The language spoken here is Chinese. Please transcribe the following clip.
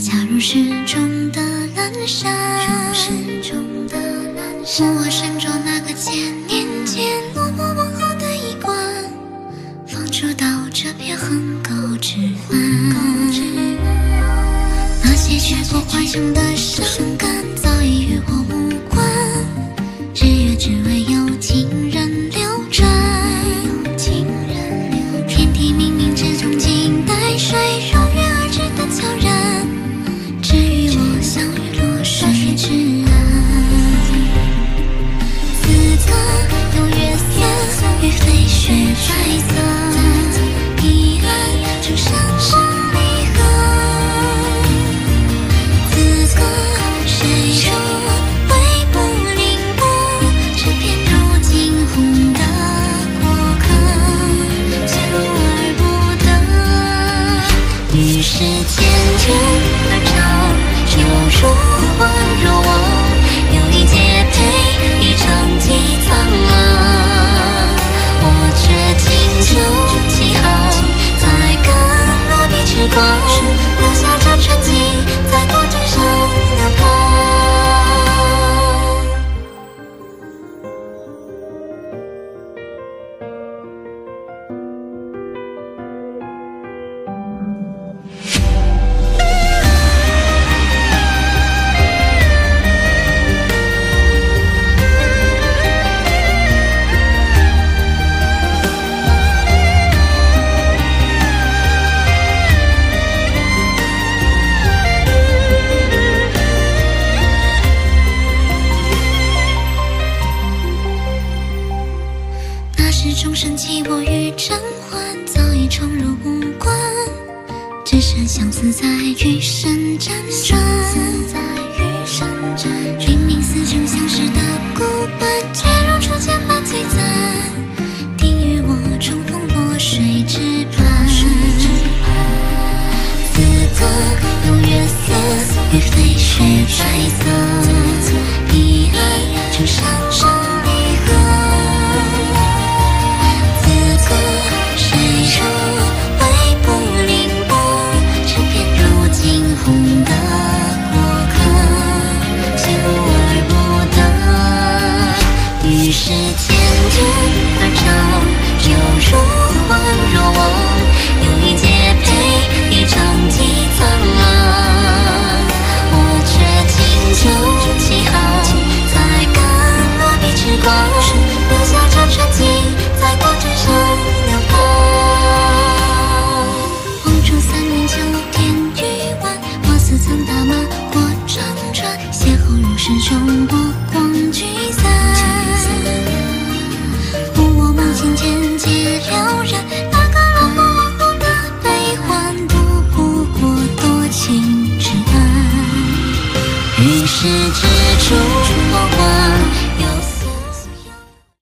恰如诗中的阑珊。如诗中的阑珊。我身着那个千年间默默问后的衣冠，放逐到这片横沟之畔。那些雪破怀中的伤感，早已与我无关。日月只为。千灯照，照如。明明似曾相识的。